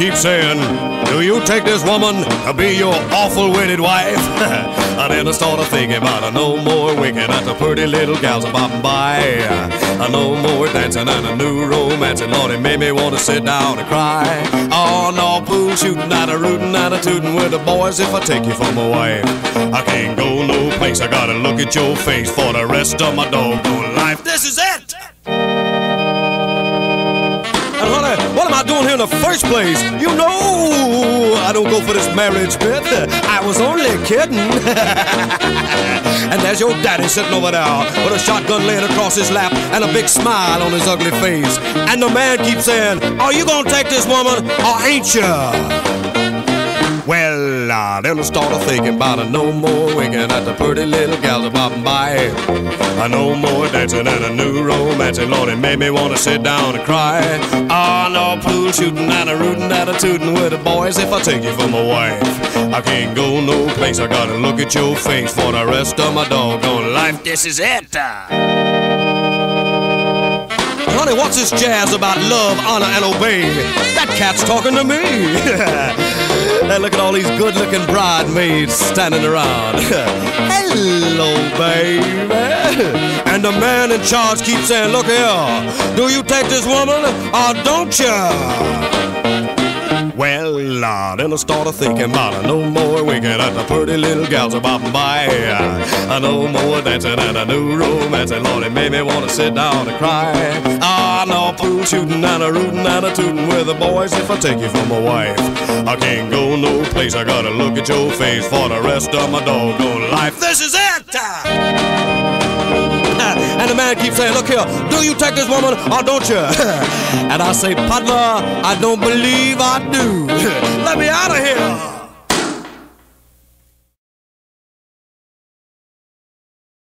keeps saying, Do you take this woman to be your awful wedded wife? I then I started thinking about a no more winking at the pretty little gals a bopping by. A no more dancing and a new romance, and Lord, it made me want to sit down and cry. Oh, no, pool shooting and a rooting and a tooting with the boys if I take you for my wife. I can't go no place, I gotta look at your face for the rest of my doggone life. This is it! Doing here in the first place? You know I don't go for this marriage bit. I was only kidding. and there's your daddy sitting over there with a shotgun laying across his lap and a big smile on his ugly face. And the man keeps saying, Are you gonna take this woman or ain't you? I then I started thinking about a no more winking at the pretty little gals a bopping by. A no more dancing and a new romance, and Lord, it made me want to sit down and cry. Ah, no pool shooting and a rooting and a tooting with the boys if I take you for my wife. I can't go no place, I gotta look at your face for the rest of my doggone life. This is it. Honey, what's this jazz about love, honor, and obey? That cat's talking to me. and look at all these good looking bridesmaids standing around. Hello, baby. And the man in charge keeps saying, Look here, do you take this woman or don't you? Uh, then I started thinking about no more winking at the pretty little gals a bopping by. A no more dancing and a new romance, and Lord, it made me want to sit down and cry. Ah, no pool shooting and a rooting and a tooting with the boys if I take you for my wife. I can't go no place, I gotta look at your face for the rest of my doggone life. This is it! The man keeps saying, Look here, do you take this woman or don't you? and I say, Partner, I don't believe I do. Let me out of here.